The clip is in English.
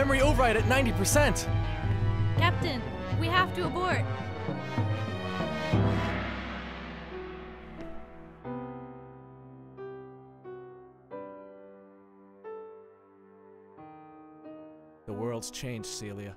Memory override at 90%. Captain, we have to abort. The world's changed, Celia.